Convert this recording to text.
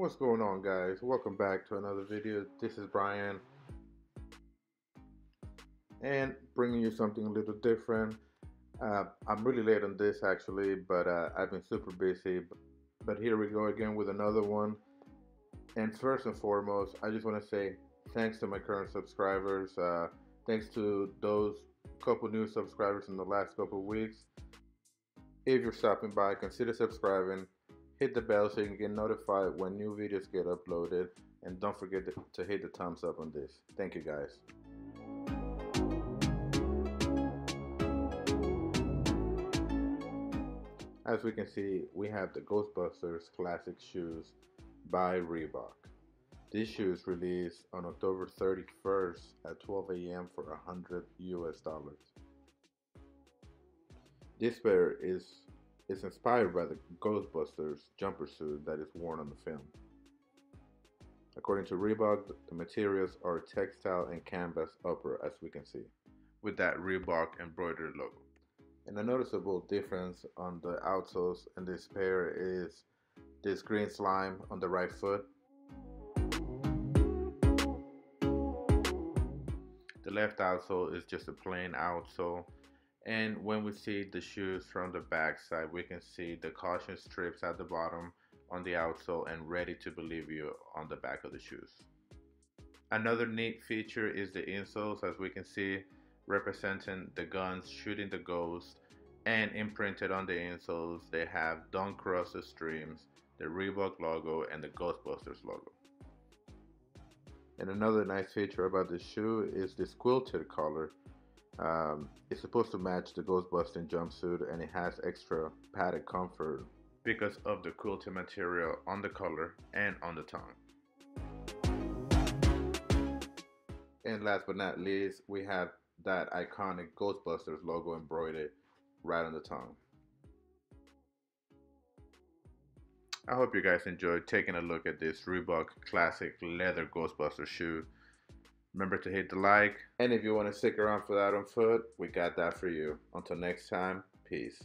What's going on guys? Welcome back to another video. This is Brian and bringing you something a little different. Uh, I'm really late on this actually, but uh, I've been super busy. But here we go again with another one. And first and foremost, I just want to say thanks to my current subscribers. Uh, thanks to those couple new subscribers in the last couple weeks. If you're stopping by, consider subscribing. Hit the bell so you can get notified when new videos get uploaded. And don't forget to, hit the thumbs up on this. Thank you guys. As we can see, we have the Ghostbusters Classic Shoes by Reebok. These shoes released on October 31st at 12 a.m. for 100 US dollars. This pair is, is inspired by the Ghostbusters jumper suit that is worn on the film. According to Reebok, the materials are textile and canvas upper as we can see, with that Reebok embroidered logo. And a noticeable difference on the outsoles in this pair is this green slime on the right foot The left outsole is just a plain outsole. And when we see the shoes from the back side, we can see the caution strips at the bottom on the outsole and ready to believe you on the back of the shoes. Another neat feature is the insoles as we can see representing the guns shooting the ghost and imprinted on the insoles they have Don't Cross the Streams, the Reebok logo and the Ghostbusters logo. And another nice feature about the shoe is this quilted collar. Um, it's supposed to match the Ghostbusting jumpsuit and it has extra padded comfort because of the quilted material on the collar and on the tongue. And last but not least, we have that iconic Ghostbusters logo embroidered right on the tongue. I hope you guys enjoyed taking a look at this Reebok classic leather Ghostbuster shoe. Remember to hit the like. And if you want to stick around for that on foot, we got that for you. Until next time, peace.